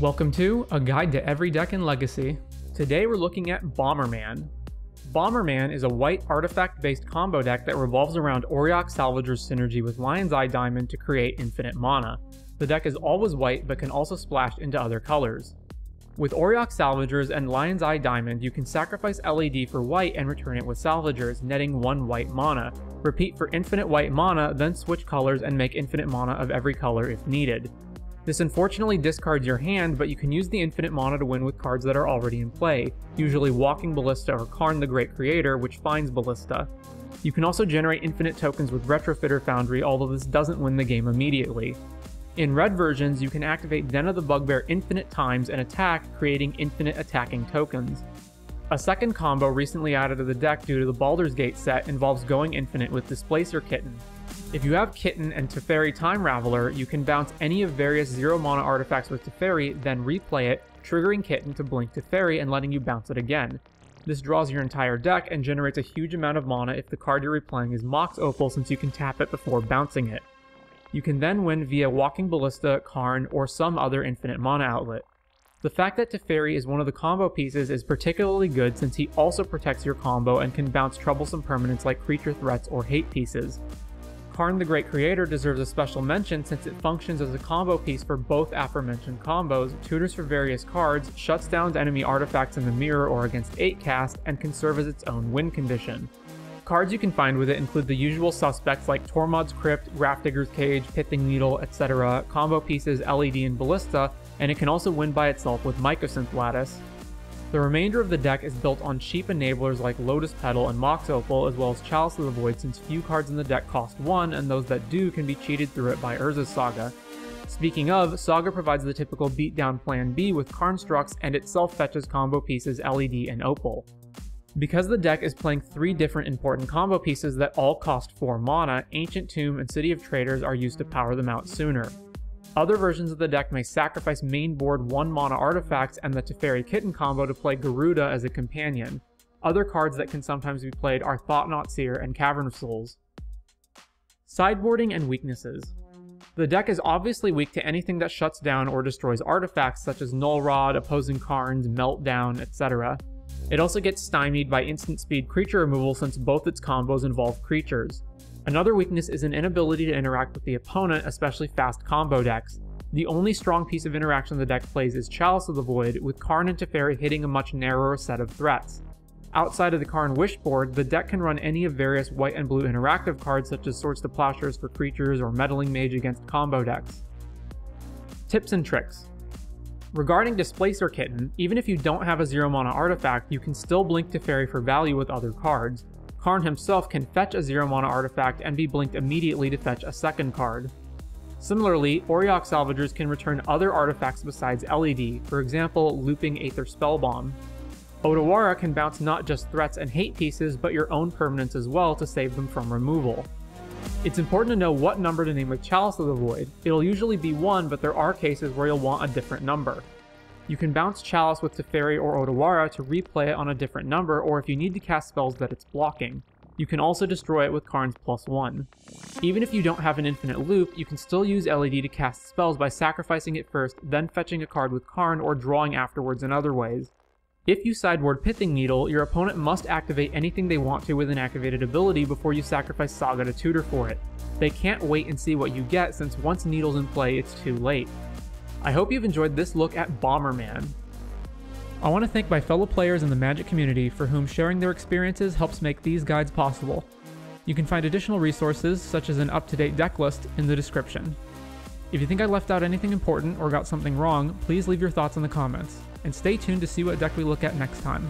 Welcome to A Guide to Every Deck in Legacy. Today we're looking at Bomberman. Bomberman is a white artifact-based combo deck that revolves around Auriok Salvager's synergy with Lion's Eye Diamond to create infinite mana. The deck is always white but can also splash into other colors. With Auriok Salvagers and Lion's Eye Diamond, you can sacrifice LED for white and return it with Salvagers, netting one white mana. Repeat for infinite white mana, then switch colors and make infinite mana of every color if needed. This unfortunately discards your hand, but you can use the infinite mana to win with cards that are already in play, usually Walking Ballista or Karn the Great Creator, which finds Ballista. You can also generate infinite tokens with Retrofitter Foundry, although this doesn't win the game immediately. In red versions, you can activate Den of the Bugbear infinite times and attack, creating infinite attacking tokens. A second combo recently added to the deck due to the Baldur's Gate set involves going infinite with Displacer Kitten. If you have Kitten and Teferi Time Raveler, you can bounce any of various zero mana artifacts with Teferi, then replay it, triggering Kitten to blink Teferi and letting you bounce it again. This draws your entire deck and generates a huge amount of mana if the card you're replaying is Mox Opal since you can tap it before bouncing it. You can then win via Walking Ballista, Karn, or some other infinite mana outlet. The fact that Teferi is one of the combo pieces is particularly good since he also protects your combo and can bounce troublesome permanents like creature threats or hate pieces. Karn the Great Creator deserves a special mention since it functions as a combo piece for both aforementioned combos, tutors for various cards, shuts down enemy artifacts in the mirror or against 8 cast, and can serve as its own win condition. Cards you can find with it include the usual suspects like Tormod's Crypt, Grafdigger's Cage, Pithing Needle, etc., combo pieces LED and Ballista, and it can also win by itself with Mycosynth Lattice. The remainder of the deck is built on cheap enablers like Lotus Petal and Mox Opal, as well as Chalice of the Void since few cards in the deck cost 1 and those that do can be cheated through it by Urza's Saga. Speaking of, Saga provides the typical beatdown plan B with Karnstructs and itself fetches combo pieces LED and Opal. Because the deck is playing three different important combo pieces that all cost 4 mana, Ancient Tomb and City of Traders are used to power them out sooner. Other versions of the deck may sacrifice main board 1 mana artifacts and the Teferi Kitten combo to play Gyruda as a companion. Other cards that can sometimes be played are Thought-Knot Seer and Cavern of Souls. Sideboarding and weaknesses. The deck is obviously weak to anything that shuts down or destroys artifacts such as Null Rod, opposing Karns, Meltdown, etc. It also gets stymied by instant speed creature removal since both its combos involve creatures. Another weakness is an inability to interact with the opponent, especially fast combo decks. The only strong piece of interaction the deck plays is Chalice of the Void, with Karn and Teferi hitting a much narrower set of threats. Outside of the Karn Wish board, the deck can run any of various white and blue interactive cards such as Swords to Plowshares for creatures or Meddling Mage against combo decks. Tips and tricks. Regarding Displacer Kitten, even if you don't have a zero mana artifact, you can still blink Teferi for value with other cards. Karn himself can fetch a zero mana artifact and be blinked immediately to fetch a second card. Similarly, Auriok Salvagers can return other artifacts besides LED, for example, looping Aether Spellbomb. Otawara can bounce not just threats and hate pieces, but your own permanents as well to save them from removal. It's important to know what number to name with Chalice of the Void. It'll usually be 1, but there are cases where you'll want a different number. You can bounce Chalice with Teferi or Otawara to replay it on a different number, or if you need to cast spells that it's blocking. You can also destroy it with Karn's plus 1. Even if you don't have an infinite loop, you can still use LED to cast spells by sacrificing it first, then fetching a card with Karn or drawing afterwards in other ways. If you sideboard Pithing Needle, your opponent must activate anything they want to with an activated ability before you sacrifice Saga to tutor for it. They can't wait and see what you get since once Needle's in play, it's too late. I hope you've enjoyed this look at Bomberman. I want to thank my fellow players in the Magic community for whom sharing their experiences helps make these guides possible. You can find additional resources, such as an up-to-date deck list, in the description. If you think I left out anything important or got something wrong, please leave your thoughts in the comments, and stay tuned to see what deck we look at next time.